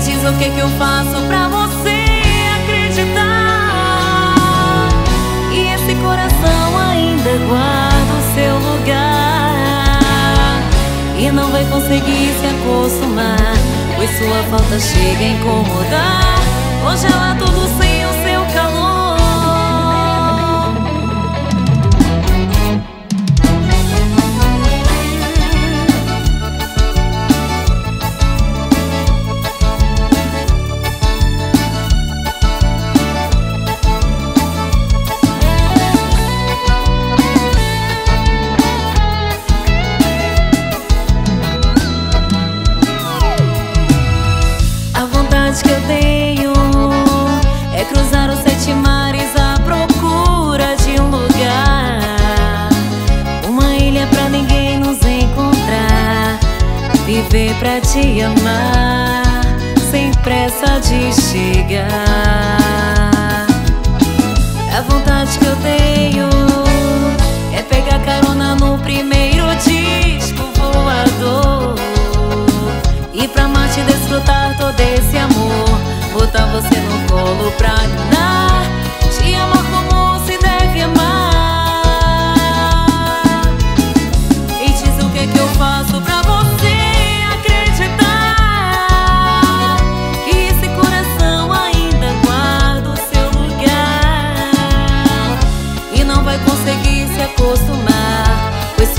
o que, que eu faço pra você acreditar. E esse coração ainda guarda o seu lugar. E não vai conseguir se acostumar, pois sua falta chega a incomodar. Hoje ela tudo sem viver pra te amar sem pressa de chegar.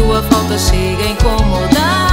sua falta chega a incomodar.